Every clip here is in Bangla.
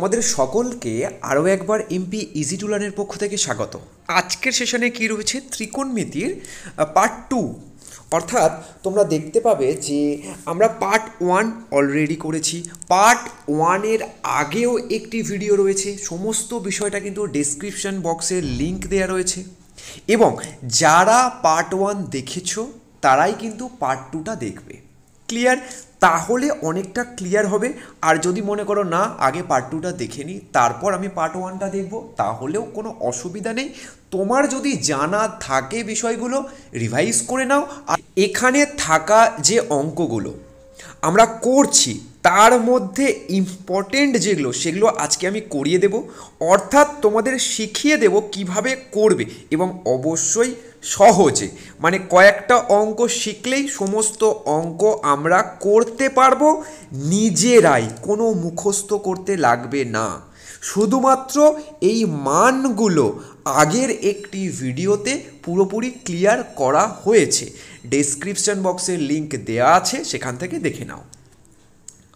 আমাদের সকলকে আরও একবার এমপি ইজি টুলানের পক্ষ থেকে স্বাগত। আজকের সেশনে কি রয়েছে? ত্রিকোণমিতির পার্ট টু অর্থাৎ তোমরা দেখতে পাবে যে আমরা পার্ট ওয়ান অলরেডি করেছি। পার্ট ওয়ানের আগেও একটি ভিডিও রয়েছে। সমস্ত বিষয়টা কিন্তু ডেসক্রিপশন বক্সে লিংক দেওয়া রয়েছে। এবং যারা পার্ট ওয়ান দেখেছ, তারাই কিন্তু পার্ট টুটা দেখবে। ক্লিয়ার তাহলে অনেকটা ক্লিয়ার হবে। আর যদি মনে করো না, আগে পার্ট টুটা দেখে নিই তারপর আমি পার্ট ওয়ানটা দেখব, তাহলেও কোনো অসুবিধা নেই। তোমার যদি জানা থাকে বিষয়গুলো রিভাইজ করে নাও। আর এখানে থাকা যে অঙ্কগুলো, আমরা করছি, তার মধ্যে ইম্পর্টেন্ট যেগুলো, সেগুলো আজকে আমি করিয়ে দেব। অর্থাৎ তোমাদের শিখিয়ে দেব কীভাবে করবে, এবং অবশ্যই সহজে। মানে কয়েকটা অঙ্ক শিখলেই সমস্ত অঙ্ক আমরা করতে পারব, নিজেরাই, কোনো মুখস্থ করতে লাগবে না। শুধুমাত্র এই মানগুলো আগের একটি ভিডিওতে পুরোপুরি ক্লিয়ার করা হয়েছে। ডেসক্রিপশন বক্সে লিংক দেওয়া আছে, সেখান থেকে দেখে নাও।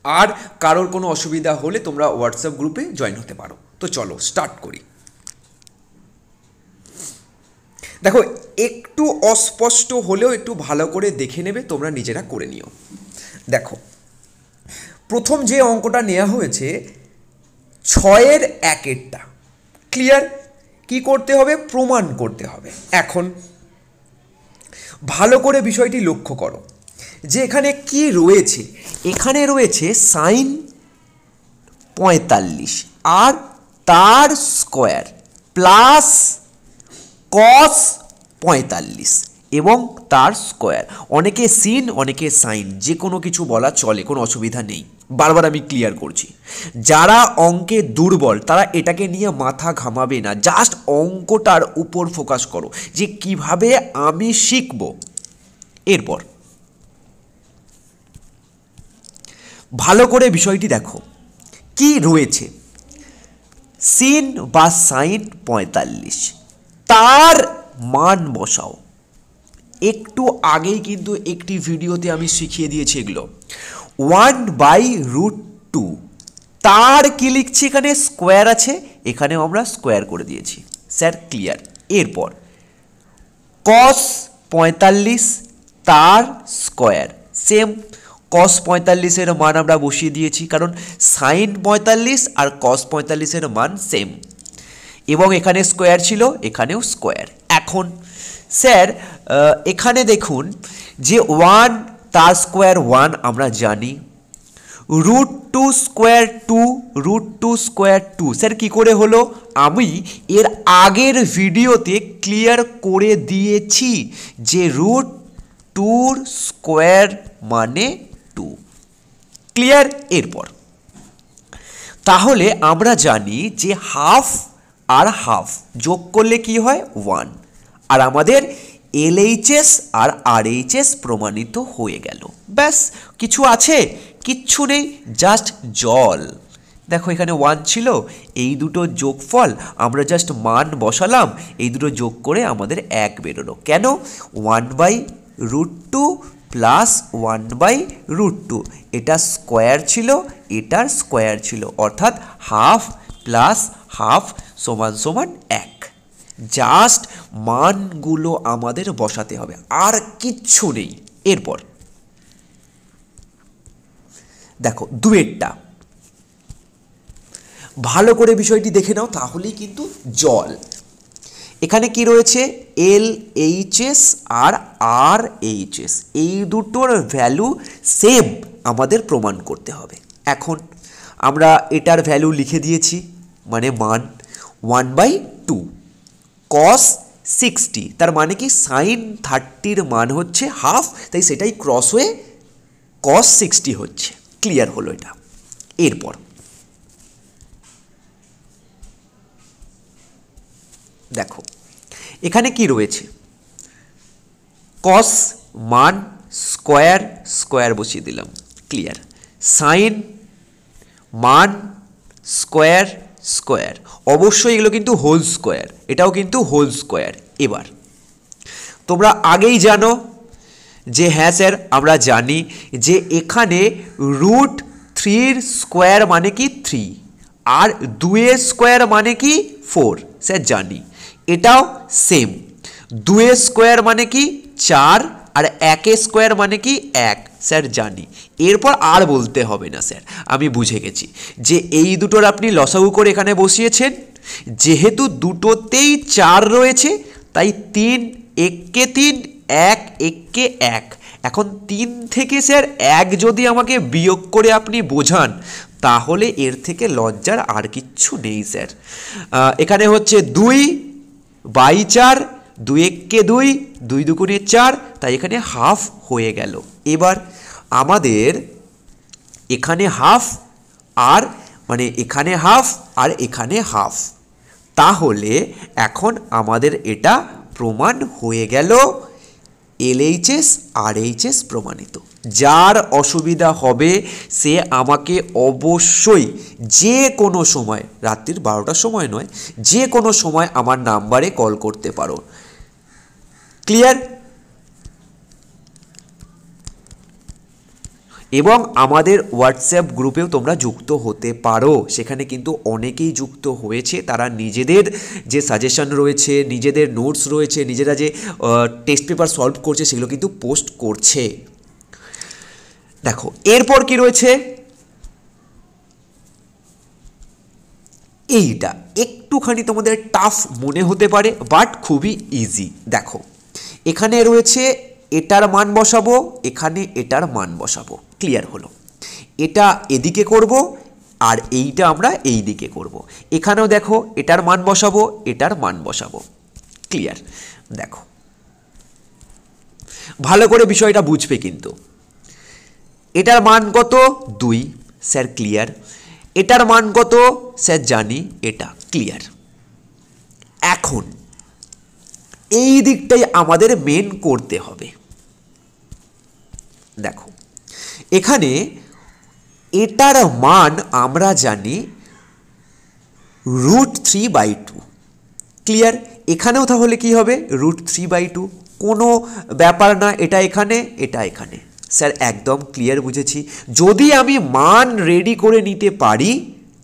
আর কারোর কোনো অসুবিধা হলে তোমরা হোয়াটসঅ্যাপ গ্রুপে জয়েন হতে পারো। তো চলো, স্টার্ট করি। দেখো, একটু অস্পষ্ট হলেও একটু ভালো করে দেখে নেবে, তোমরা নিজেরা করে নিও। দেখো, প্রথম যে অঙ্কটা নেওয়া হয়েছে, ছয়ের একেরটা ক্লিয়ার কি করতে হবে? প্রমাণ করতে হবে। এখন, ভালো করে বিষয়টি লক্ষ্য করো। যে এখানে কি রয়েছে? এখানে রয়েছে সাইন পঁয়তাল্লিশ, আর তার স্কোয়ার প্লাস কস পঁয়তাল্লিশ এবং তার স্কোয়ার অনেকে সিন অনেকে সাইন যে কোনো কিছু বলা চলে, কোনো অসুবিধা নেই। বারবার আমি ক্লিয়ার করছি। যারা অঙ্কে দুর্বল, তারা এটাকে নিয়ে মাথা ঘামাবে না। জাস্ট অঙ্কটার উপর ফোকাস করো যে কীভাবে আমি শিখব। এরপর। ভালো করে বিষয়টি দেখো। কি রয়েছে? সিন বা সাইন পঁয়তাল্লিশ। তার মান বসাও। একটু আগেই কিন্তু একটি ভিডিওতে আমি শিখিয়ে দিয়েছি এগুলো। One by root two. তার কি লিখছি এখানে? স্কোয়ার আছে, এখানেও আমরা স্কোয়ার করে দিয়েছি। Sir, clear. এরপর কস পঁয়তাল্লিশ, তার স্কোয়ার। সেম কস পঁয়তাল্লিশের মান আমরা বসিয়ে দিয়েছি, কারণ সাইন পঁয়তাল্লিশ আর কস পঁয়তাল্লিশের মান সেম। এবং এখানে স্কোয়ার ছিল, এখানেও স্কোয়ার এখন, স্যার এখানে দেখুন যে ওয়ান তার স্কোয়ার ওয়ান আমরা জানি। Root two square two root two square two sir, কী করে হলো? আমি এর আগের ভিডিওতে ক্লিয়ার করে দিয়েছি যে রুট টুর স্কোয়ার মানে টু ক্লিয়ার এরপর। তাহলে আমরা জানি যে হাফ আর হাফ যোগ করলে কি হয়? ওয়ান আর আমাদের এলএইচএস আর আরএইচএস প্রমাণিত হয়ে গেল। ব্যাস, কিছু আছে? কিচ্ছু নেই জাস্ট জল। দেখো এখানে ওয়ান ছিল, এই দুটো যোগফল আমরা জাস্ট মান বসালাম, এই দুটো যোগ করে আমাদের এক বেরোলো। কেন? One by root two plus one by root two এটা স্কোয়ার ছিল, এটার স্কোয়ার ছিল। অর্থাৎ হাফ প্লাস হাফ সমান সমান এক। জাস্ট মানগুলো আমাদের বসাতে হবে, আর কিচ্ছু নেই। এরপর, দেখো, দুয়েরটা। ভালো করে বিষয়টি দেখে নাও, তাহলেই কিন্তু জল। এখানে কি রয়েছে? এল এইচএস আর আর এইচএস এই দুটোর ভ্যালু সেম আমাদের প্রমাণ করতে হবে। এখন আমরা এটার ভ্যালু লিখে দিয়েছি মানে মান। One by two cos sixty তার মানে কি সাইন থার্টির মান হচ্ছে হাফ তাই সেটাই ক্রস হয়ে কস সিক্সটি হচ্ছে। ক্লিয়ার হলো এটা। এরপর দেখো, এখানে কি রয়েছে? কস মান স্কোয়ার স্কোয়ার বসিয়ে দিলাম। ক্লিয়ার সাইন মান স্কোয়ার স্কোয়ার অবশ্যই এগুলো কিন্তু হোল স্কোয়ার এটাও কিন্তু হোল স্কোয়ার এবার, তোমরা আগেই জানো যে হ্যাঁ স্যার, আমরা জানি যে এখানে রুট থ্রির স্কোয়ার মানে কি থ্রি আর দুয়ে স্কোয়ার মানে কি ফোর স্যার জানি। এটাও সেম দুয়ে স্কোয়ার মানে কি চার আর একে স্কোয়ার মানে কি? এক। স্যার, জানি। এরপর আর বলতে হবে না, স্যার। আমি বুঝে গেছি যে এই দুটোর আপনি লসাগু করে এখানে বসিয়েছেন। যেহেতু দুটোতেই চার রয়েছে, তাই তিন এককে তিন, এক এককে এক। এখন তিন থেকে, স্যার, এক যদি আমাকে বিয়োগ করে আপনি বোঝান, তাহলে এর থেকে লজ্জার আর কিচ্ছু নেই, স্যার। এখানে হচ্ছে দুই, বাই চার দুই এককে দুই দুই দুগুণে চার, তাই এখানে হাফ হয়ে গেল। এবার আমাদের এখানে হাফ আর মানে এখানে হাফ আর এখানে হাফ। তাহলে এখন আমাদের এটা প্রমাণ হয়ে গেল এলএইচএস আর এইচএস প্রমাণিত। যার অসুবিধা হবে সে আমাকে অবশ্যই যে কোনো সময়, রাত্রির বারোটার সময় নয়, যে কোনো সময় আমার নাম্বারে কল করতে পারো। ক্লিয়ার এবং আমাদের হোয়াটসঅ্যাপ গ্রুপেও তোমরা যুক্ত হতে পারো। সেখানে কিন্তু অনেকেই যুক্ত হয়েছে। তারা নিজেদের যে সাজেশন রয়েছে, নিজেদের নোটস রয়েছে, নিজেরা যে টেস্ট পেপার সলভ করছে, সেগুলো কিন্তু পোস্ট করছে। দেখো, এরপর কি রয়েছে? এইটা। একটুখানি তোমাদের টাফ মনে হতে পারে বাট খুবই ইজি দেখো এখানে রয়েছে এটার মান বসাবো, এখানে এটার মান বসাবো। ক্লিয়ার হলো। এটা এদিকে করব আর এইটা আমরা এই দিকে করব। এখানেও দেখো এটার মান বসাবো, এটার মান বসাবো। ক্লিয়ার দেখো। ভালো করে বিষয়টা বুঝবে কিন্তু। এটার মান কত? দুই। স্যার ক্লিয়ার এটার মান কত? স্যার, জানি এটা। ক্লিয়ার এখন এই দিকটাই আমাদের মেন করতে হবে। দেখো, এখানে এটার মান আমরা জানি root three by two clear এখানেও তাহলে কি হবে? রুট থ্রি বাই টু কোনো ব্যাপার না, এটা এখানে এটা এখানে। স্যার, একদম ক্লিয়ার বুঝেছি। যদি আমি মান রেডি করে নিতে পারি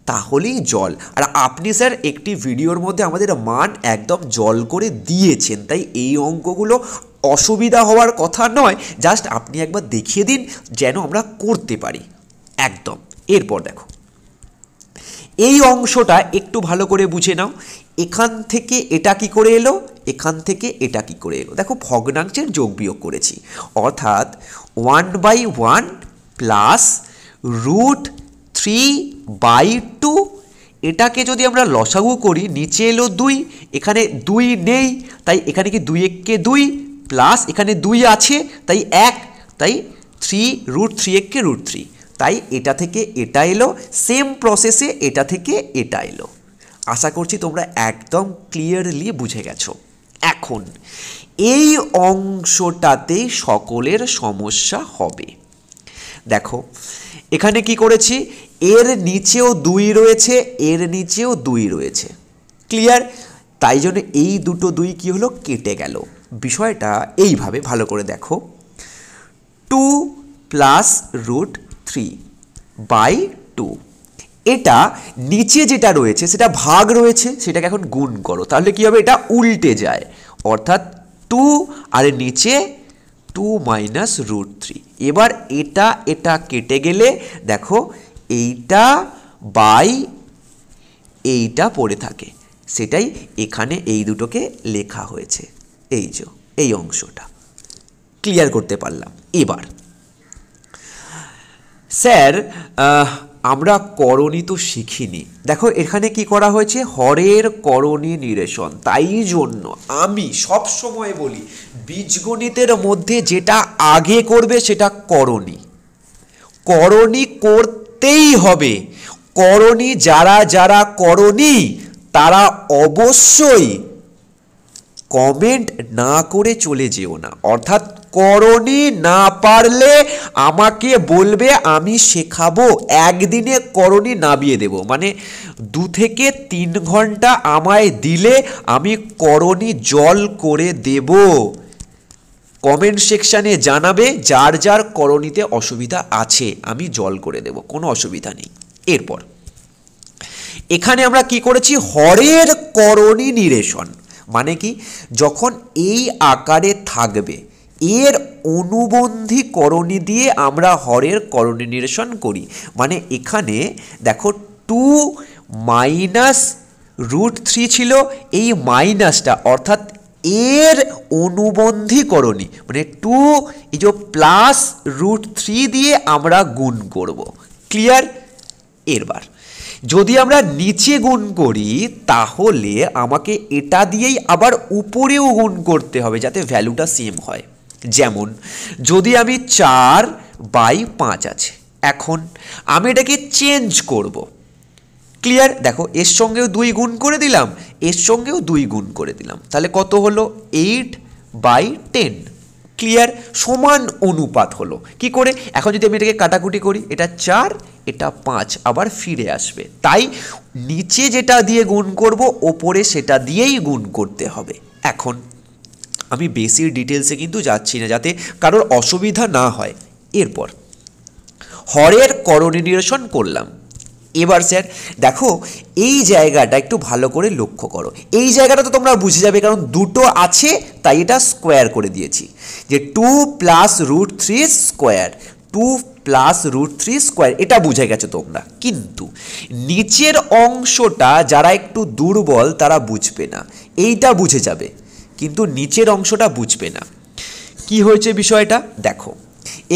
তাহলেই জল। আর আপনি স্যার একটি ভিডিওর মধ্যে আমাদের মান একদম জল করে দিয়েছেন। তাই এই অঙ্কগুলো অসুবিধা হওয়ার কথা নয়। জাস্ট আপনি একবার দেখিয়ে দিন যেন আমরা করতে পারি। একদম। এরপর দেখো। এই অংশটা একটু ভালো করে বুঝে নাও। এখান থেকে এটা কি করে এলো? এখান থেকে এটা কি করে এলো? দেখো, ভগ্নাংশের যোগ বিয়োগ করেছি। অর্থাৎ one by one plus root three by two এটাকে যদি আমরা লসাগু করি, নিচে এলো দুই, এখানে দুই নেই, তাই এখানে কি দুই এককে দুই প্লাস এখানে দুই আছে, তাই এক, তাই থ্রি রুট থ্রি এককে রুট থ্রি তাই এটা থেকে এটা এলো সেম প্রসেসে এটা থেকে এটা এলো। আশা করছি তোমরা একদম ক্লিয়ারলি বুঝে গেছো। এখন, এই অংশটাতে সকলের সমস্যা হবে। দেখো এখানে কি করেছি? এর নিচেও দুই রয়েছে, এর নিচেও দুই রয়েছে। ক্লিয়ার তাই জন্য এই দুটো দুই কি হলো? কেটে গেল। বিষয়টা এইভাবে ভালো করে দেখো। Two plus root three by two এটা নিচে যেটা রয়েছে, সেটা ভাগ রয়েছে, সেটাকে এখন গুণ করো। তাহলে কি হবে? এটা উল্টে যায়। অর্থাৎ টু আর নিচে টু মাইনাস রুট থ্রি এবার এটা এটা কেটে গেলে দেখো এইটা বাই এইটা পড়ে থাকে। সেটাই এখানে এই দুটোকে লেখা হয়েছে। এই যে, এই অংশটা। ক্লিয়ার করতে পারলাম। এবার স্যার আমরা করণী তো শিখিনি। দেখো এখানে কি করা হয়েছে? হরের করণী নিরেশন তাই জন্য আমি সব সময় বলি বীজগণিতের মধ্যে যেটা আগে করবে, সেটা করণী। করণী করতেই হবে। করণী যারা যারা করণী, তারা অবশ্যই কমেন্ট না করে চলে যেও না। অর্থাৎ করণী না পারলে আমাকে বলবে, আমি শেখাবো, একদিনে করণী নামিয়ে দেব। মানে দু থেকে তিন ঘণ্টা আমায় দিলে আমি করণী জল করে দেব। কমেন্ট সেকশানে জানাবে যার যার করণীতে অসুবিধা আছে, আমি জল করে দেব, কোনো অসুবিধা নেই। এরপর, এখানে আমরা কি করেছি? হরের করণী নিরেশন মানে কি? যখন এই আকারে থাকবে, এর অনুবন্ধী করণী দিয়ে আমরা হরের করণী নিরেশন করি। মানে এখানে দেখো, টু মাইনাস রুট থ্রি ছিল, এই মাইনাসটা, অর্থাৎ এর অনুবন্ধী করণী মানে টু যে প্লাস রুট থ্রি দিয়ে আমরা গুণ করব। ক্লিয়ার এরবার। যদি আমরা নিচে গুণ করি, তাহলে আমাকে এটা দিয়েই আবার উপরেও গুণ করতে হবে, যাতে ভ্যালুটা সেম হয়। যেমন, যদি আমি চার বাই পাঁচ আছে, এখন আমি এটাকে চেঞ্জ করব। ক্লিয়ার দেখো এর সঙ্গেও দুই গুণ করে দিলাম এর সঙ্গেও দুই গুণ করে দিলাম। তাহলে কত হলো? এইট বাই টেন ক্লিয়ার সমান অনুপাত হলো। কি করে? এখন যদি আমি এটাকে কাটাকুটি করি, এটা চার, এটা পাঁচ, আবার ফিরে আসবে। তাই নিচে যেটা দিয়ে গুণ করব, ওপরে সেটা দিয়েই গুণ করতে হবে। এখন আমি বেশি ডিটেলসে কিন্তু যাচ্ছি না, যাতে কারোর অসুবিধা না হয়। এরপর, হরের করণী নিরসন করলাম। এবার স্যার, দেখো, এই জায়গাটা একটু ভালো করে লক্ষ্য করো। এই জায়গাটা তো তোমরা বুঝে যাবে, কারণ দুটো আছে, তাই এটা স্কোয়ার করে দিয়েছি। যে two plus root three square two plus root three square এটা বুঝে গেছো তোমরা। কিন্তু নিচের অংশটা যারা একটু দুর্বল, তারা বুঝবে না। এইটা বুঝে যাবে, কিন্তু নিচের অংশটা বুঝবে না। কি হয়েছে বিষয়টা? দেখো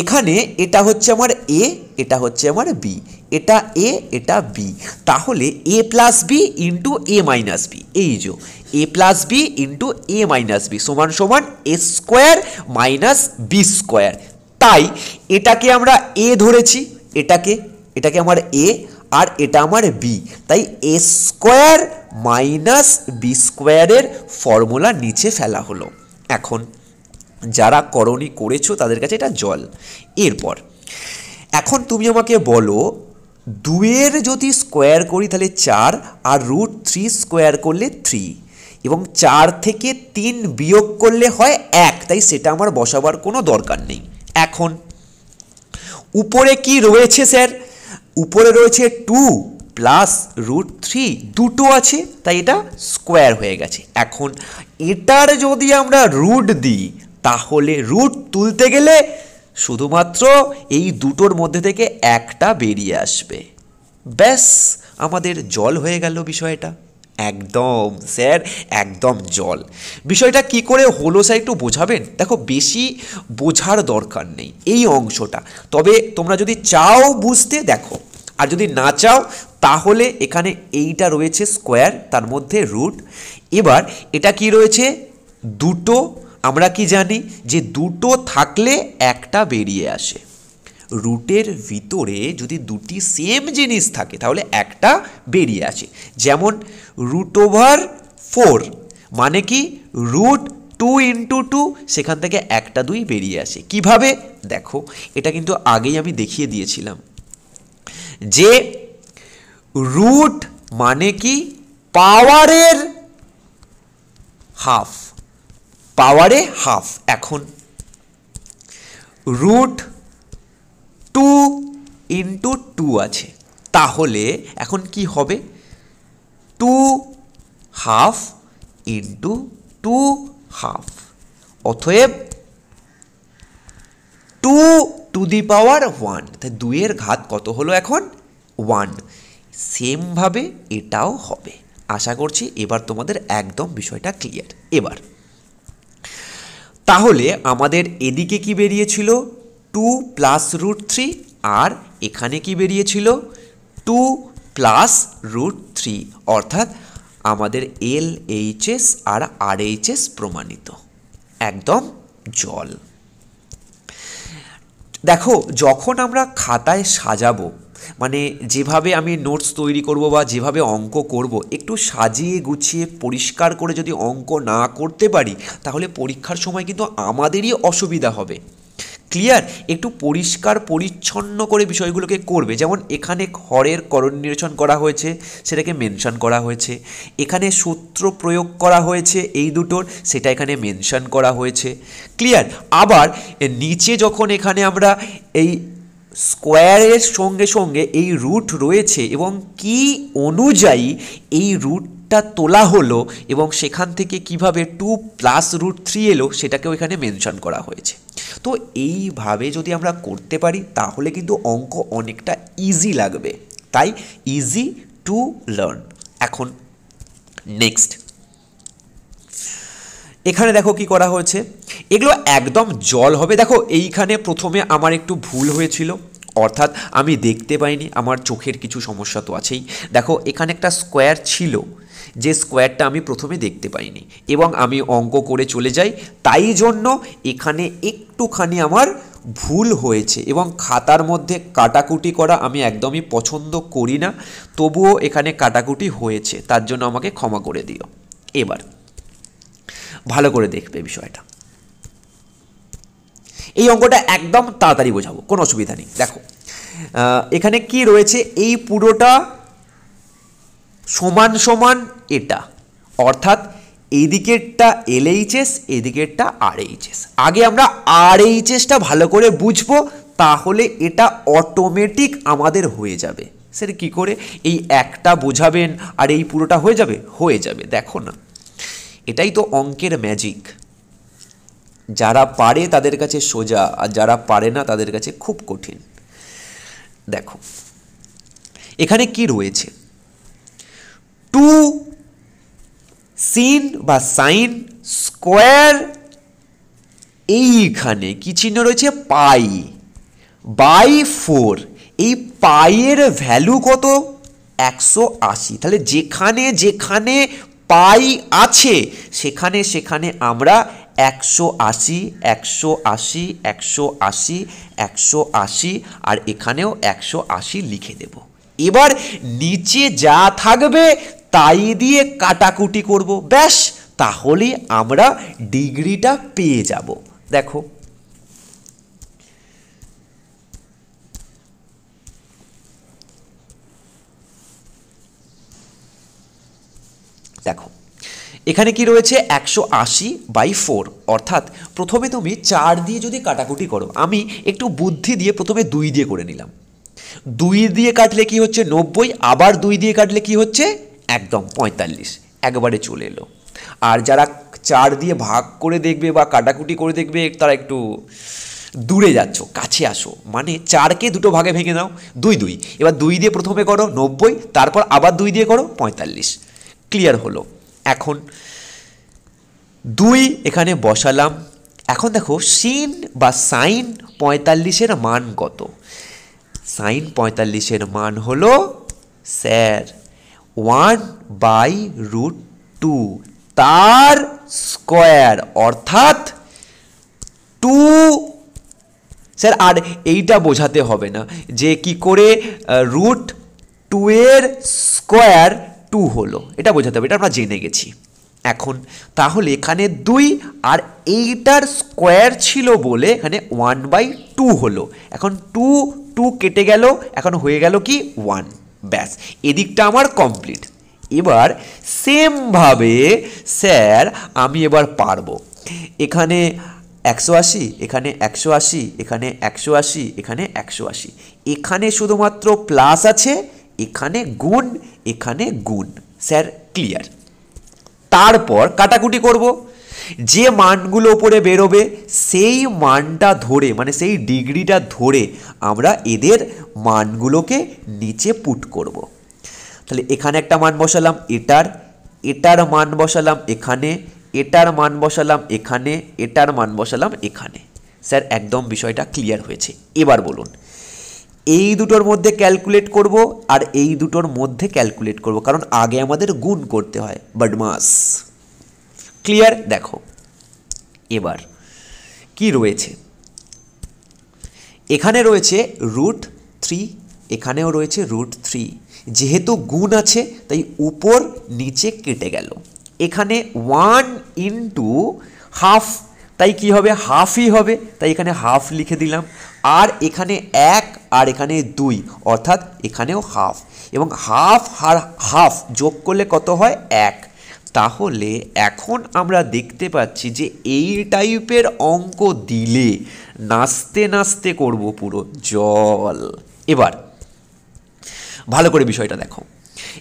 এখানে এটা হচ্ছে আমার এ এটা হচ্ছে আমার বি এটা এ এটা বি তাহলে A plus B into A minus B এই যে A plus B into A minus B সমান সমান A square minus B square তাই এটাকে আমরা এ ধরেছি, এটাকে এটাকে আমার এ আর এটা আমার বি তাই এ স্কোয়ার মাইনাস বি স্কোয়ারের ফর্মুলা নিচে ফেলা হলো। এখন যারা করণী করেছ তাদের কাছে এটা জল। এরপর, এখন তুমি আমাকে বলো দুয়ের যদি স্কোয়ার করি তাহলে চার, আর রুট থ্রি স্কোয়ার করলে থ্রি এবং চার থেকে তিন বিয়োগ করলে হয় এক, তাই সেটা আমার বসাবার কোনো দরকার নেই। এখন, উপরে কি রয়েছে স্যার? উপরে রয়েছে টু প্লাস রুট থ্রি দুটো আছে, তাই এটা স্কোয়ার হয়ে গেছে। এখন, এটার যদি আমরা রুট দিই তাহলে রুট তুলতে গেলে শুধুমাত্র এই দুটোর মধ্যে থেকে একটা বেরিয়ে আসবে। ব্যাস, আমাদের জল হয়ে গেল বিষয়টা। একদম, স্যার, একদম জল। বিষয়টা কি করে হলো স্যার একটু বোঝাবেন? দেখো, বেশি বোঝার দরকার নেই এই অংশটা। তবে তোমরা যদি চাও বুঝতে, দেখো। আর যদি না চাও, তাহলে এখানে এইটা রয়েছে স্কোয়ার তার মধ্যে রুট এবার এটা কি রয়েছে? দুটো আমরা কি জানি যে দুটো থাকলে একটা বেরিয়ে আসে। রুটের ভিতরে যদি দুটি সেম জিনিস থাকে, তাহলে একটা বেরিয়ে আসে। যেমন রুট ওভার ফোর মানে কি? রুট টু ইন্টু টু সেখান থেকে একটা দুই বেরিয়ে আসে। কীভাবে? দেখো, এটা কিন্তু আগেই আমি দেখিয়ে দিয়েছিলাম। যে রুট মানে কি? পাওয়ারের হাফ পাওয়ারে হাফ, এখন রুট টু ইন্টু টু আছে। তাহলে এখন কি হবে? Two half into two half, অতএব two to the power one. তাই দুইয়ের ঘাত কত হলো এখন? ওয়ান। সেমভাবে এটাও হবে। আশা করছি এবার তোমাদের একদম বিষয়টা ক্লিয়ার। এবার তাহলে আমাদের এদিকে কি বেরিয়েছিল? টু প্লাস রুট থ্রি আর এখানে কি বেরিয়েছিল? টু প্লাস রুট থ্রি অর্থাৎ আমাদের এল এইচএস আর আর এইচএস প্রমাণিত। একদম জল। দেখো, যখন আমরা খাতায় সাজাবো মানে যেভাবে আমি নোটস তৈরি করব বা যেভাবে অঙ্ক করব, একটু সাজিয়ে গুছিয়ে পরিষ্কার করে যদি অঙ্ক না করতে পারি, তাহলে পরীক্ষার সময় কিন্তু আমাদেরই অসুবিধা হবে। ক্লিয়ার একটু পরিষ্কার, পরিচ্ছন্ন করে বিষয়গুলোকে করবে। যেমন এখানে হরের করণ নিরসন করা হয়েছে, সেটাকে মেনশন করা হয়েছে। এখানে সূত্র প্রয়োগ করা হয়েছে, এই দুটোর, সেটা এখানে মেনশন করা হয়েছে। ক্লিয়ার আবার নিচে যখন এখানে আমরা এই স্কোয়ারের সঙ্গে সঙ্গে এই রুট রয়েছে এবং কি অনুযায়ী এই রুটটা তোলা হলো এবং সেখান থেকে কীভাবে টু প্লাস রুট থ্রি এলো সেটাকেও এখানে মেনশন করা হয়েছে। তো এইভাবে যদি আমরা করতে পারি, তাহলে কিন্তু অঙ্ক অনেকটা ইজি লাগবে। তাই ইজি টু লার্ন এখন নেক্সট এখানে দেখো কি করা হয়েছে? এগুলো একদম জল হবে। দেখো, এইখানে প্রথমে আমার একটু ভুল হয়েছিল। অর্থাৎ আমি দেখতে পাইনি, আমার চোখের কিছু সমস্যা তো আছেই। দেখো, এখানে একটা স্কোয়ার ছিল, যে স্কোয়ারটা আমি প্রথমে দেখতে পাইনি। এবং আমি অঙ্ক করে চলে যাই। তাই জন্য এখানে একটুখানি আমার ভুল হয়েছে এবং খাতার মধ্যে কাটাকুটি করা আমি একদমই পছন্দ করি না। তবুও এখানে কাটাকুটি হয়েছে, তার জন্য আমাকে ক্ষমা করে দিও। এবার ভালো করে দেখবে বিষয়টা। এই অঙ্কটা একদম তাড়াতাড়ি বোঝাবো, কোনো অসুবিধা নেই। দেখো এখানে কি রয়েছে? এই পুরোটা সমান সমান এটা, অর্থাৎ এদিকেরটা এলএইচএস, এদিকেরটা আর এইচএস আগে আমরা আর এইচএসটা ভালো করে বুঝব, তাহলে এটা অটোমেটিক আমাদের হয়ে যাবে। সেটা কি করে? এই একটা বোঝাবেন আর এই পুরোটা হয়ে যাবে? হয়ে যাবে। দেখো না। এটাই তো অঙ্কের ম্যাজিক যারা পারে তাদের কাছে সোজা, আর যারা পারে না তাদের কাছে খুব কঠিন। দেখো, এখানে কি রয়েছে? টু সিন বা সাইন স্কোয়ার এইখানে কি চিহ্ন রয়েছে? পাই। বাই ফোর, এই পাইয়ের ভ্যালু কত? একশো আশি। তাহলে যেখানে যেখানে পাই আছে। সেখানে সেখানে আমরা একশো আশি একশো আশি একশো আশি একশো আশি আর এখানেও একশো আশি লিখে দেব। এবার নিচে যা থাকবে তাই দিয়ে কাটাকুটি করব। ব্যাস তাহলে আমরা ডিগ্রিটা পেয়ে যাব। দেখো দেখো, এখানে কি রয়েছে? একশো আশি বাই ফোর অর্থাৎ প্রথমে তুমি চার দিয়ে যদি কাটাকুটি করো, আমি একটু বুদ্ধি দিয়ে প্রথমে দুই দিয়ে করে নিলাম। দুই দিয়ে কাটলে কি হচ্ছে? নব্বই, আবার দুই দিয়ে কাটলে কি হচ্ছে? একদম পঁয়তাল্লিশ, একবারে চলে এলো। আর যারা চার দিয়ে ভাগ করে দেখবে বা কাটাকুটি করে দেখবে, তারা একটু দূরে যাচ্ছ, কাছে আসো। মানে চারকে দুটো ভাগে ভেঙে নাও, দুই দুই। এবার দুই দিয়ে প্রথমে করো নব্বই, তারপর আবার দুই দিয়ে করো পঁয়তাল্লিশ। ক্লিয়ার হলো। এখন দুই, এখানে বসালাম। এখন দেখো সিন বা সাইন পঁয়তাল্লিশের মান কত? সাইন পঁয়তাল্লিশের মান হলো sir one by root two তার স্কোয়ার অর্থাৎ টু স্যার আর এইটা বোঝাতে হবে না যে কি করে রুট টু এর স্কোয়ার টু হলো। এটা বোঝাতে হবে, এটা আমরা জেনে গেছি। এখন, তাহলে এখানে দুই আর এইটার স্কোয়ার ছিল বলে এখানে ওয়ান বাই টু হলো। এখন টু টু কেটে গেল, এখন হয়ে গেল কি? ওয়ান। ব্যাস, এদিকটা আমার কমপ্লিট। এবার সেমভাবে, স্যার, আমি এবার পারব। এখানে একশো আশি, এখানে একশো আশি, এখানে একশো আশি, এখানে একশো আশি। এখানে শুধুমাত্র প্লাস আছে, এখানে গুণ এখানে গুণ, স্যার ক্লিয়ার তারপর কাটাকুটি করব। যে মানগুলো ওপরে বেরোবে, সেই মানটা ধরে মানে সেই ডিগ্রিটা ধরে আমরা এদের মানগুলোকে নিচে পুট করব। তাহলে এখানে একটা মান বসালাম, এটার এটার মান বসালাম এখানে, এটার মান বসালাম এখানে, এটার মান বসালাম এখানে। স্যার, একদম বিষয়টা ক্লিয়ার হয়েছে। এবার বলুন এই দুটোর মধ্যে ক্যালকুলেট করব আর এই দুটোর মধ্যে ক্যালকুলেট করব, কারণ আগে আমাদের গুণ করতে হয় বডমাস ক্লিয়ার দেখো। এবার, কি রয়েছে? এখানে রয়েছে রুট থ্রি এখানেও রয়েছে রুট থ্রি যেহেতু গুণ আছে, তাই উপর নিচে কেটে গেল। এখানে ওয়ান ইন্টু হাফ তাই কি হবে? হাফই হবে। তাই এখানে হাফ লিখে দিলাম। আর এখানে এক আর এখানে দুই, অর্থাৎ এখানেও হাফ এবং হাফ আর হাফ যোগ করলে কত হয়? এক। তাহলে এখন আমরা দেখতে পাচ্ছি যে এই টাইপের অঙ্ক দিলে নাচতে নাচতে করব পুরো জল। এবার, ভালো করে বিষয়টা দেখো।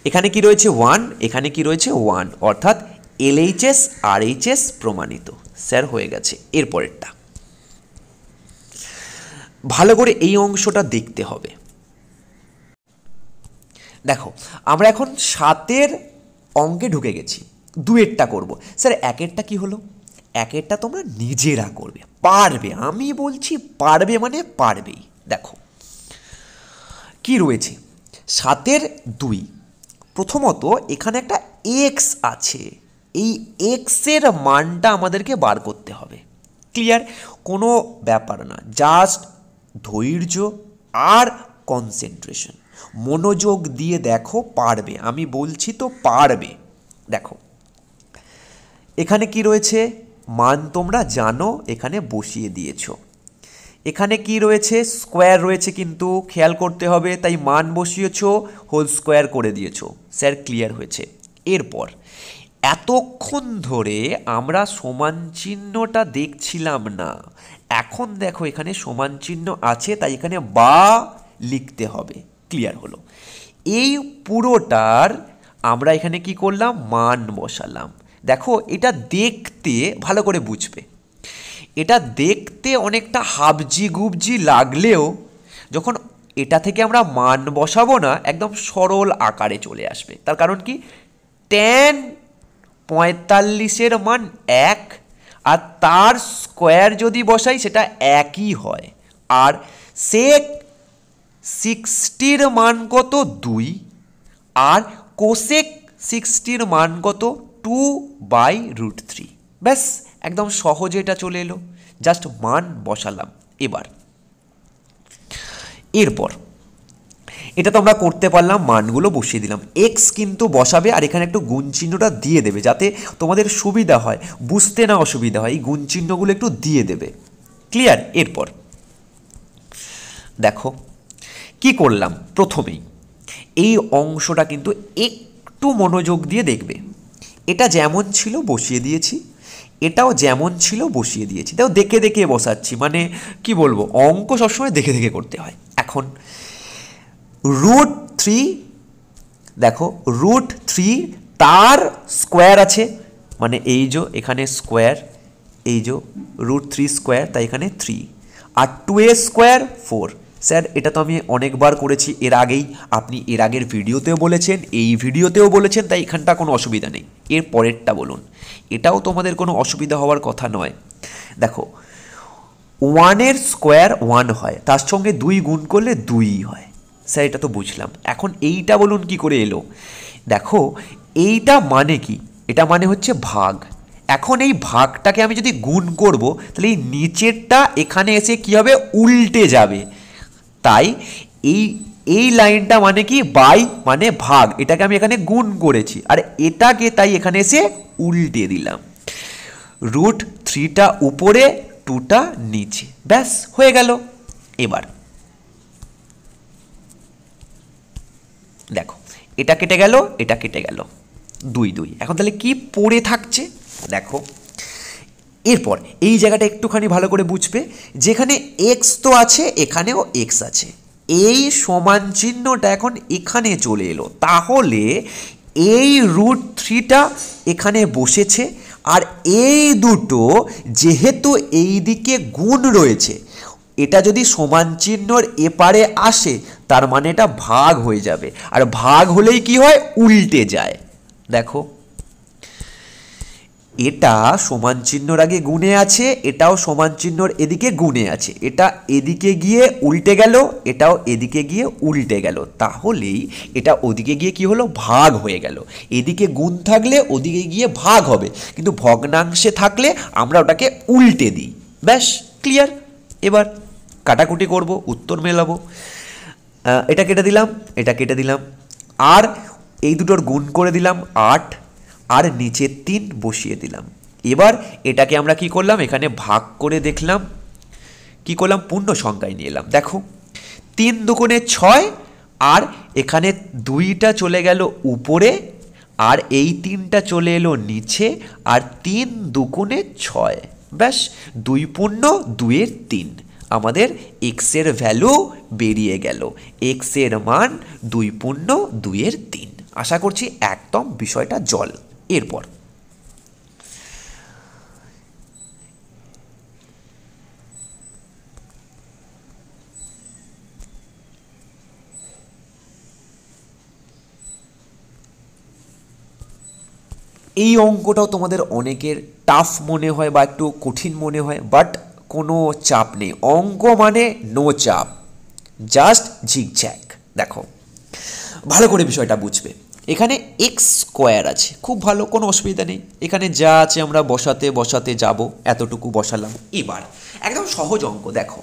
এখানে কি রয়েছে? ওয়ান এখানে কি রয়েছে? ওয়ান অর্থাৎ এলএইচএস আর এইচএস প্রমাণিত। স্যার, হয়ে গেছে। এরপরেরটা। ভালো করে এই অংশটা দেখতে হবে। দেখো, আমরা এখন সাতের অঙ্কে ঢুকে গেছি। দুয়েরটা করব। স্যার, একেরটা কি হলো? একেরটা তোমরা নিজেরা করবে। পারবে, আমি বলছি পারবে মানে পারবেই। দেখো, কি রয়েছে? সাতের দুই, প্রথমত এখানে একটা এক্স আছে। এই এক্সের মানটা আমাদেরকে বার করতে হবে। ক্লিয়ার? কোনো ব্যাপার না, জাস্ট ধৈর্য আর কনসেন্ট্রেশন মনোযোগ দিয়ে দেখো, পারবে। আমি বলছি তো পারবে। দেখো, এখানে কি রয়েছে? মান তোমরা জানো, এখানে বসিয়ে দিয়েছ। এখানে কি রয়েছে? স্কোয়ার রয়েছে কিন্তু, খেয়াল করতে হবে, তাই মান বসিয়েছ হোল স্কোয়ার করে দিয়েছ। স্যার ক্লিয়ার হয়েছে। এরপর, এতক্ষণ ধরে আমরা সমান চিহ্নটা দেখছিলাম না। এখন দেখো এখানে সমান চিহ্ন আছে, তাই এখানে বা লিখতে হবে। ক্লিয়ার হলো। এই পুরোটার আমরা এখানে কি করলাম? মান বসালাম। দেখো, এটা দেখতে ভালো করে বুঝবে। এটা দেখতে অনেকটা হাবজি গুবজি লাগলেও যখন এটা থেকে আমরা মান বসাবো না, একদম সরল আকারে চলে আসবে। তার কারণ কি? টেন পঁয়তাল্লিশের মান এক আর তার স্কোয়ার যদি বসাই, সেটা একই হয়। আর সেক সিক্সটির মান কত? দুই। আর কোসেক সিক্সটির মান কত? টু বাই রুট থ্রি ব্যাস, একদম সহজে এটা চলে এলো। জাস্ট মান বসালাম এবার। এরপর এটা তো আমরা করতে পারলাম, মানগুলো বসিয়ে দিলাম। এক্স কিন্তু বসাবে আর এখানে একটু গুণ চিহ্নটা দিয়ে দেবে যাতে তোমাদের সুবিধা হয়, বুঝতে না অসুবিধা হয়, এই গুণ চিহ্নগুলো একটু দিয়ে দেবে। ক্লিয়ার এরপর। দেখো, কি করলাম? প্রথমেই এই অংশটা কিন্তু একটু মনোযোগ দিয়ে দেখবে। এটা যেমন ছিল বসিয়ে দিয়েছি, এটাও যেমন ছিল বসিয়ে দিয়েছি। তাও দেখে দেখে বসাচ্ছি। মানে কি বলব? অঙ্ক সবসময় দেখে দেখে করতে হয়। এখন রুট থ্রি দেখো রুট থ্রি তার স্কোয়ার আছে। মানে এই যে এখানে স্কোয়ার এই যে রুট থ্রি স্কোয়ার তাই এখানে থ্রি আর টু এ স্কোয়ার ফোর স্যার, এটা তো আমি অনেকবার করেছি, এর আগেই আপনি এর আগের ভিডিওতেও বলেছেন, এই ভিডিওতেও বলেছেন, তাই এখানটা কোনো অসুবিধা নেই। এর পরেরটা বলুন। এটাও তোমাদের কোনো অসুবিধা হওয়ার কথা নয়। দেখো ওয়ানের স্কোয়ার ওয়ান হয়, তার সঙ্গে দুই গুণ করলে দুই হয়। স্যার, এটা তো বুঝলাম। এখন এইটা বলুন কি করে এলো? দেখো, এইটা মানে কি? এটা মানে হচ্ছে ভাগ। এখন এই ভাগটাকে আমি যদি গুণ করব, তাহলে এই নিচেরটা এখানে এসে কি হবে? উল্টে যাবে। তাই এই এই লাইনটা মানে কি? বাই মানে ভাগ। এটাকে আমি এখানে গুণ করেছি। আর এটাকে তাই এখানে এসে উল্টে দিলাম। রুট থ্রিটা উপরে, টুটা নিচে। ব্যাস, হয়ে গেল। এবার দেখো, এটা কেটে গেল, এটা কেটে গেল। দুই দুই। এখন তাহলে কি পড়ে থাকছে? দেখো, এরপর এই জায়গাটা একটুখানি ভালো করে বুঝবে, যেখানে এক্স তো আছে, এখানেও এক্স আছে। এই সমান চিহ্নটা এখন এখানে চলে এলো। তাহলে এই রুট থ্রিটা এখানে বসেছে, আর এই দুটো যেহেতু এই দিকে গুণ রয়েছে, এটা যদি সমান চিহ্নর এপারে আসে তার মানে এটা ভাগ হয়ে যাবে। আর ভাগ হলেই কি হয়? উল্টে যায়। দেখো। এটা সমান চিহ্নর আগে গুণে আছে, এটাও সমান চিহ্নর এদিকে গুণে আছে। এটা এদিকে গিয়ে উল্টে গেল, এটাও এদিকে গিয়ে উল্টে গেল। তাহলেই এটা ওদিকে গিয়ে কি হলো? ভাগ হয়ে গেল। এদিকে গুণ থাকলে ওদিকে গিয়ে ভাগ হবে। কিন্তু ভগ্নাংশে থাকলে আমরা ওটাকে উল্টে দিই। ব্যাস, ক্লিয়ার? এবার কাটাকুটি করব, উত্তর মেলাবো। এটা কেটে দিলাম, এটা কেটে দিলাম। আর এই দুটোর গুণ করে দিলাম আট, আর নিচে তিন বসিয়ে দিলাম। এবার এটাকে আমরা কি করলাম? এখানে ভাগ করে দেখলাম। কি করলাম? পূর্ণ সংখ্যায় নিয়ে এলাম। দেখো, তিন দুগুণে ছয়, আর এখানে দুইটা চলে গেল উপরে, আর এই তিনটা চলে এলো নিচে, আর তিন দুগুণে ছয়। ব্যাস, দুই পূর্ণ, দুইয়ের তিন। আমাদের এক্সের ভ্যালু বেরিয়ে গেল। এক্সের মান দুই পূর্ণ দুইয়ের তিন। আশা করছি একদম বিষয়টা জল। এরপর। এই অঙ্কটাও তোমাদের অনেকের টাফ মনে হয় বা একটু কঠিন মনে হয় বাট কোনো চাপ নেই। অঙ্ক মানে নো চাপ। জাস্ট ঝিকঝ্যাক দেখো, ভালো করে বিষয়টা বুঝবে। এখানে এক্স স্কোয়ার আছে। খুব ভালো, কোনো অসুবিধা নেই। এখানে যা আছে আমরা বসাতে বসাতে যাব। এতটুকু বসালাম। এবার, একদম সহজ অঙ্ক, দেখো।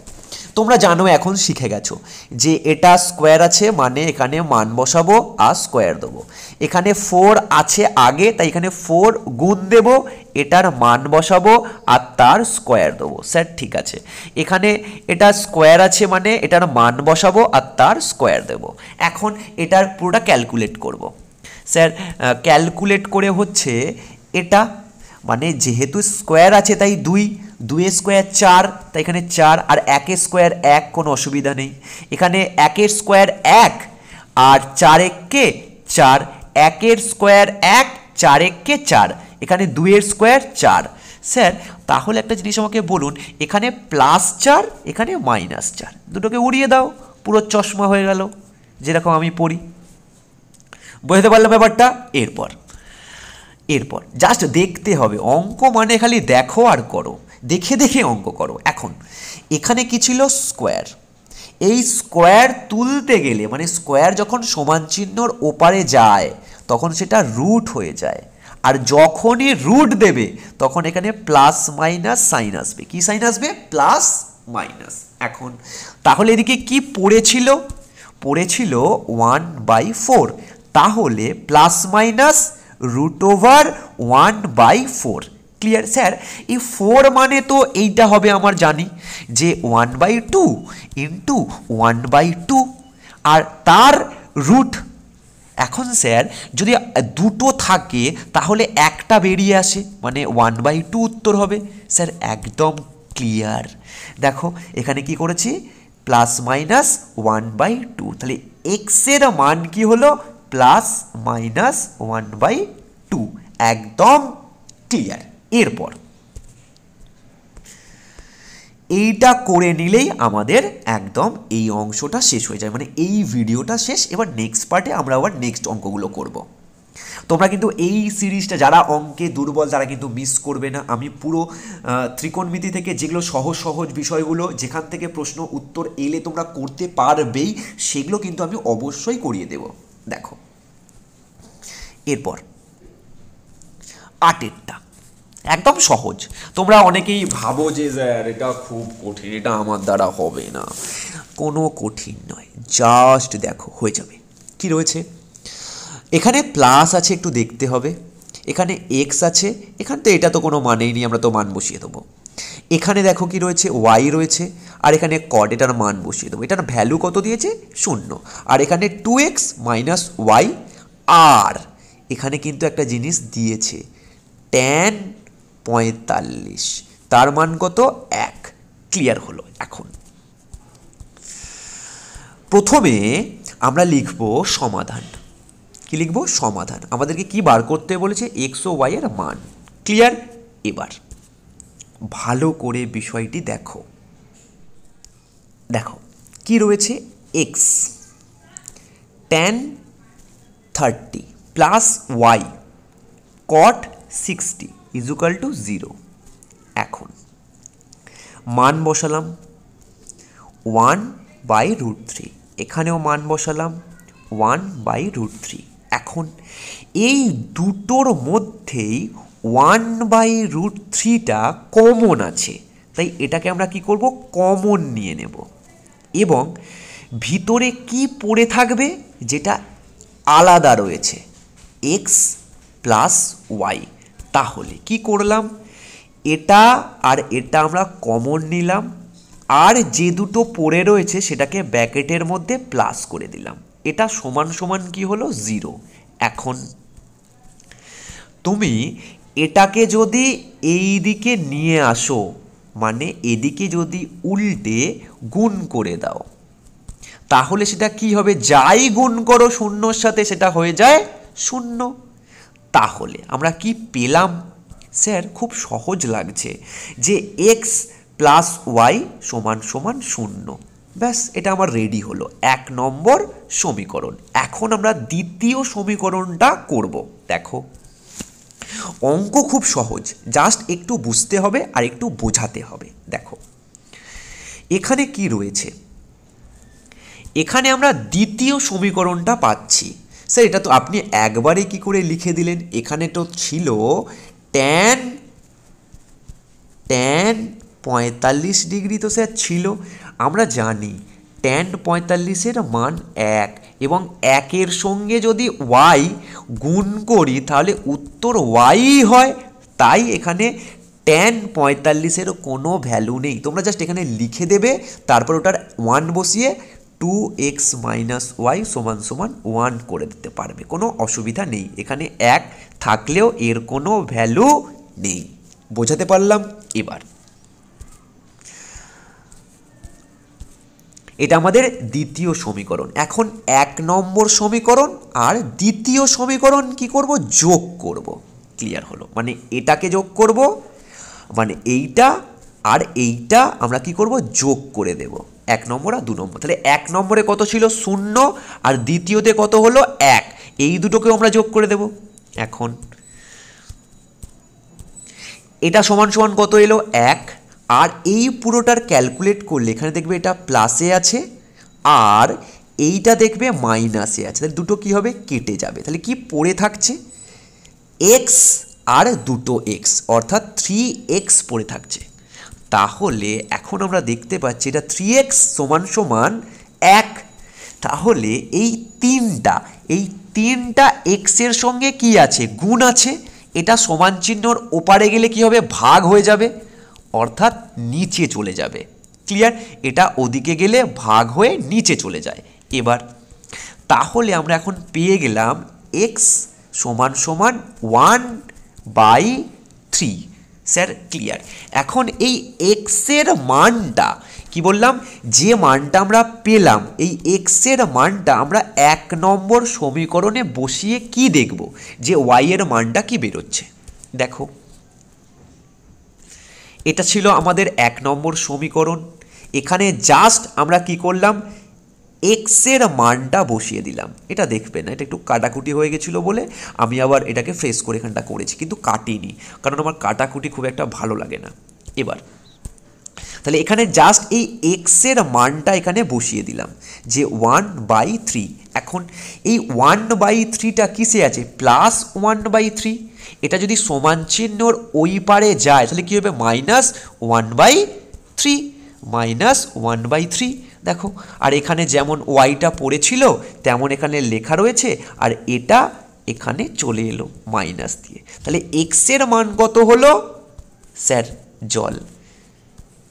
তোমরা জানো, এখন শিখে গেছো যে এটা স্কোয়ার আছে মানে এখানে মান বসাবো আর স্কোয়ার দেবো। এখানে ফোর আছে আগে, তাই এখানে ফোর গুণ দেব, এটার মান বসাবো আর তার স্কোয়ার দেবো। স্যার, ঠিক আছে। এখানে এটা স্কোয়ার আছে মানে এটার মান বসাবো আর তার স্কোয়ার দেবো। এখন এটার পুরোটা ক্যালকুলেট করব। স্যার ক্যালকুলেট করে হচ্ছে এটা মানে যেহেতু স্কোয়ার আছে তাই দুই দুই স্কোয়ার চার তাই এখানে চার, আর একের স্কোয়ার এক, কোনো অসুবিধা নেই। এখানে একের স্কোয়ার এক, আর চার এককে চার একের স্কোয়ার এক, চার এককে চার, এখানে দুইয়ের স্কোয়ার চার। স্যার, তাহলে একটা জিনিস আমাকে বলুন, এখানে প্লাস চার, এখানে মাইনাস চার। দুটোকে উড়িয়ে দাও, পুরো চশমা হয়ে গেল, যেরকম আমি পড়ি। বুঝতে পারলাম ব্যাপারটা? এরপর এরপর জাস্ট দেখতে হবে, অঙ্ক মানে খালি দেখো আর করো। দেখে দেখে অঙ্ক করো। এখন, এখানে কি ছিল? স্কোয়ার। এই স্কোয়ার তুলতে গেলে মানে স্কোয়ার যখন সমান চিহ্নর ওপারে যায়, তখন সেটা রুট হয়ে যায়। আর যখনই রুট দেবে, তখন এখানে প্লাস মাইনাস সাইন আসবে। কি সাইন আসবে? Plus minus. এখন, তাহলে এদিকে কি পড়েছিল? পড়েছিল ওয়ান বাই ফোর। তাহলে plus minus root over one by four. Clear sir এই ফোর মানে তো এইটা হবে আমার জানি, যে one by two into one by two আর তার রুট এখন স্যার যদি দুটো থাকে, তাহলে একটা বেরিয়ে আসে মানে ওয়ান বাই টু উত্তর হবে স্যার একদম ক্লিয়ার দেখো, এখানে কি করেছি? Plus minus one by two তাহলে এক্সের মান কি হলো? Plus minus one by two একদম ক্লিয়ার এরপর। এইটা করে নিলেই আমাদের একদম এই অংশটা শেষ হয়ে যায় মানে এই ভিডিওটা শেষ, এবার নেক্সট পার্টে আমরা আবার নেক্সট অঙ্কগুলো করব। তোমরা কিন্তু এই সিরিজটা, যারা অঙ্কে দুর্বল তারা কিন্তু মিস করবে না, আমি পুরো ত্রিকোণমিতি থেকে যেগুলো সহজ সহজ বিষয়গুলো, যেখান থেকে প্রশ্ন, উত্তর এলে তোমরা করতে পারবেই, সেগুলো কিন্তু আমি অবশ্যই করিয়ে দেব। দেখো। এরপর। আটেরটা। একদম সহজ। তোমরা অনেকেই ভাবো যে স্যার এটা খুব কঠিন, এটা আমার দ্বারা হবে না। কোনো কঠিন নয় জাস্ট দেখো, হয়ে যাবে। কি রয়েছে? এখানে প্লাস আছে একটু দেখতে হবে, এখানে এক্স আছে, এখান তো এটা তো কোনো মানেই নেই, আমরা তো মান বসিয়ে দেবো। এখানে দেখো কি রয়েছে ওয়াই রয়েছে, আর এখানে কড এটার মান বসিয়ে দেবো। এটার ভ্যালু কত দিয়েছে? শূন্য। আর এখানে টু এক্স মাইনাস ওয়াই আর এখানে কিন্তু একটা জিনিস দিয়েছে ট্যান পঁয়তাল্লিশ। তার মান কত? এক। ক্লিয়ার হলো এখন। প্রথমে আমরা লিখব সমাধান। কি লিখব? সমাধান। আমাদেরকে কি বার করতে বলেছে? এক্স ও ওয়াই এর মান। ক্লিয়ার এবার। ভালো করে বিষয়টি দেখো। দেখো, কি রয়েছে? X tan thirty plus y cot sixty equal to zero এখন, মান বসালাম ওয়ান বাই রুট থ্রি এখানেও মান বসালাম ওয়ান বাই রুট থ্রি এখন, এই দুটোর মধ্যেই ওয়ান বাই রুট থ্রিটা কমন আছে। তাই এটাকে আমরা কি করব? কমন নিয়ে নেব। এবং ভিতরে কি পড়ে থাকবে? যেটা আলাদা রয়েছে। এক্স প্লাস ওয়াই তাহলে কি করলাম? এটা আর এটা আমরা কমন নিলাম। আর যে দুটো পড়ে রয়েছে সেটাকে ব্যাকেটের মধ্যে প্লাস করে দিলাম। এটা সমান সমান কি হলো? জিরো এখন তুমি এটাকে যদি এই দিকে নিয়ে আসো মানে এদিকে যদি উল্টে গুণ করে দাও, তাহলে সেটা কি হবে? যাই গুণ করো শূন্যর সাথে সেটা হয়ে যায় শূন্য। তাহলে আমরা কি পেলাম? স্যার, খুব সহজ লাগছে যে এক্স প্লাস ওয়াই সমান সমান শূন্য। ব্যাস, এটা আমার রেডি হলো। এক নম্বর সমীকরণ। এখন আমরা দ্বিতীয় সমীকরণটা করব। দেখো। অঙ্ক খুব সহজ। জাস্ট একটু বুঝতে হবে আর একটু বোঝাতে হবে। দেখো। এখানে কি রয়েছে? এখানে আমরা দ্বিতীয় সমীকরণটা পাচ্ছি। স্যার, এটা তো আপনি একবারে কি করে লিখে দিলেন? এখানে তো ছিল ট্যান ট্যান পঁয়তাল্লিশ ডিগ্রি তো স্যার ছিল। আমরা জানি ট্যান পঁয়তাল্লিশের মান এক এবং একের সঙ্গে যদি ওয়াই গুণ করি তাহলে উত্তর ওয়াই হয়। তাই এখানে ট্যান পঁয়তাল্লিশের কোনো ভ্যালু নেই। তোমরা জাস্ট এখানে লিখে দেবে, তারপর ওটার ওয়ান বসিয়ে টু এক্স মাইনাস ওয়াই সমান সমান ওয়ান করে দিতে পারবে। কোনো অসুবিধা নেই। এখানে এক থাকলেও এর কোনো ভ্যালু নেই। বোঝাতে পারলাম? এবার। এটা আমাদের দ্বিতীয় সমীকরণ। এখন এক নম্বর সমীকরণ আর দ্বিতীয় সমীকরণ কি করব? যোগ করব। ক্লিয়ার হলো। মানে এটাকে যোগ করব। মানে এইটা আর এইটা আমরা কি করব? যোগ করে দেব। এক নম্বর আর দু নম্বর। তাহলে এক নম্বরে কত ছিল? শূন্য। আর দ্বিতীয়তে কত হলো? এক। এই দুটোকেও আমরা যোগ করে দেব। এখন। এটা সমান সমান কত এলো? এক। আর এই পুরোটার ক্যালকুলেট করলে এখানে দেখবে এটা প্লাসে আছে। আর এইটা দেখবে মাইনাসে আছে। তাহলে দুটো কি হবে? কেটে যাবে। তাহলে কি পড়ে থাকছে? এক্স আর দুটো এক্স অর্থাৎ থ্রি এক্স পড়ে থাকছে। তাহলে এখন আমরা দেখতে পাচ্ছি এটা থ্রি এক্স সমান সমান এক। তাহলে এই তিনটা এই তিনটা এক্সের সঙ্গে কি আছে? গুণ আছে। এটা সমান চিহ্নর ওপারে গেলে কি হবে? ভাগ হয়ে যাবে। অর্থাৎ নিচে চলে যাবে। ক্লিয়ার এটা ওদিকে গেলে ভাগ হয়ে নিচে চলে যায়। এবার, তাহলে আমরা এখন পেয়ে গেলাম এক্স সমান সমান one by three sir clear এখন এই এক্সের মানটা, কি বললাম? যে মানটা আমরা পেলাম, এই এক্সের মানটা আমরা এক নম্বর সমীকরণে বসিয়ে কি দেখব? যে ওয়াইয়ের মানটা কি বেরোচ্ছে? দেখো। এটা ছিল আমাদের এক নম্বর সমীকরণ। এখানে জাস্ট আমরা কি করলাম? এক্সের মানটা বসিয়ে দিলাম। এটা দেখবেন এটা একটু কাটাকুটি হয়ে গেছিল বলে আমি আবার এটাকে ফ্রেশ করে এখানটা করেছি, কিন্তু কাটিনি, কারণ আমার কাটাকুটি খুব একটা ভালো লাগে না। এবার, তাহলে এখানে জাস্ট এই এক্সের মানটা এখানে বসিয়ে দিলাম, যে ওয়ান বাই থ্রি এখন এই ওয়ান বাই থ্রিটা কিসে আছে? প্লাস ওয়ান বাই থ্রি এটা যদি সমান চিহ্নর ওই পারে যায়, তাহলে কী হবে? Minus one by three minus one by three দেখো, আর এখানে যেমন ওয়াইটা পড়েছিল, তেমন এখানে লেখা রয়েছে, আর এটা এখানে চলে এলো মাইনাস দিয়ে। তাহলে এক্সের মান কত হলো? স্যার, জল।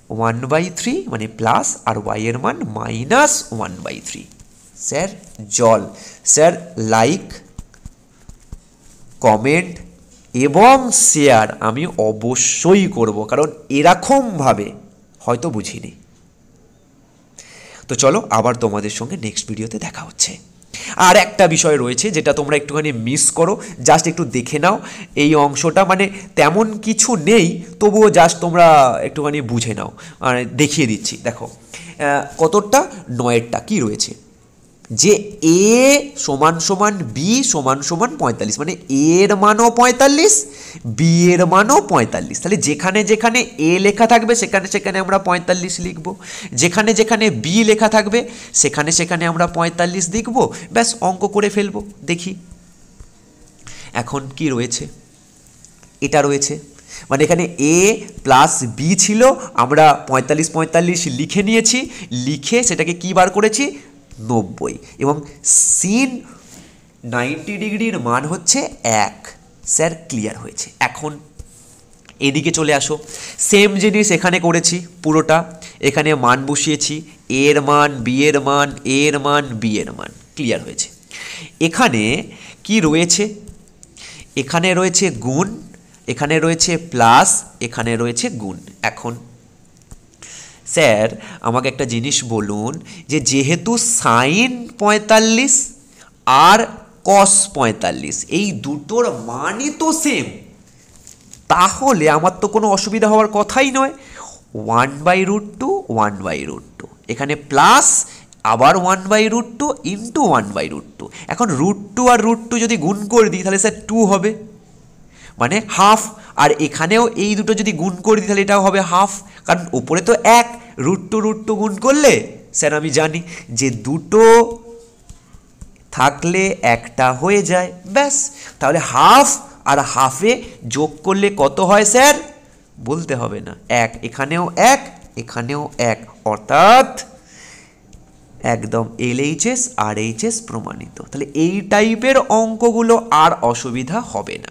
ওয়ান বাই থ্রি মানে প্লাস আর ওয়াইয়ের মান minus one by three sir, জল। স্যার লাইক কমেন্ট এবং শেয়ার আমি অবশ্যই করব, কারণ এরকমভাবে, হয়তো বুঝিনি। তো চলো আবার তোমাদের সঙ্গে নেক্সট ভিডিওতে দেখা হচ্ছে। আর একটা বিষয় রয়েছে যেটা তোমরা একটুখানি মিস করো জাস্ট একটু দেখে নাও, এই অংশটা মানে তেমন কিছু নেই, তবুও জাস্ট তোমরা একটুখানি বুঝে নাও। মানে দেখিয়ে দিচ্ছি, দেখো কতটা, নয়েরটা কি রয়েছে? যে এ সমান সমান বি সমান সমান পঁয়তাল্লিশ মানে এর মানও পঁয়তাল্লিশ, বি এর মানও পঁয়তাল্লিশ। তাহলে যেখানে যেখানে এ লেখা থাকবে, সেখানে সেখানে আমরা পঁয়তাল্লিশ লিখব। যেখানে যেখানে বি লেখা থাকবে, সেখানে সেখানে আমরা পঁয়তাল্লিশ লিখব। ব্যাস, অঙ্ক করে ফেলব। দেখি। এখন কি রয়েছে? এটা রয়েছে। মানে এখানে এ প্লাস বি ছিল, আমরা পঁয়তাল্লিশ পঁয়তাল্লিশ লিখে নিয়েছি। লিখে সেটাকে কী বার করেছি? নব্বই। এবং সিন নাইনটি ডিগ্রির মান হচ্ছে এক। স্যার ক্লিয়ার হয়েছে। এখন এদিকে চলে আসো। সেম জিনিস এখানে করেছি পুরোটা। এখানে মান বসিয়েছি। এর মান বি এর মান এর মান বি এর মান। ক্লিয়ার হয়েছে। এখানে কি রয়েছে? এখানে রয়েছে গুণ, এখানে রয়েছে প্লাস এখানে রয়েছে গুণ। এখন স্যার, আমাকে একটা জিনিস বলুন যে যেহেতু সাইন পঁয়তাল্লিশ আর কস পঁয়তাল্লিশ, এই দুটোর মানই তো সেম তাহলে আমার তো কোনো অসুবিধা হওয়ার কথাই নয়। One by root two one by root two এখানে প্লাস আবার one by root two into one by root two এখন রুট টু আর রুট টু যদি গুণ করে দিই, তাহলে স্যার টু হবে। মানে হাফ আর এখানেও এই দুটো যদি গুণ করে তাহলে এটাও হবে হাফ কারণ ওপরে তো এক রুট টু রুট টু গুণ করলে, স্যার আমি জানি যে দুটো থাকলে একটা হয়ে যায়, ব্যাস। তাহলে হাফ আর হাফে যোগ করলে কত হয়, স্যার? বলতে হবে না। এক, এখানেও এক এখানেও এক। অর্থাৎ একদম এল এইচএস আর এইচএস প্রমাণিত। তাহলে এই টাইপের অঙ্কগুলো আর অসুবিধা হবে না।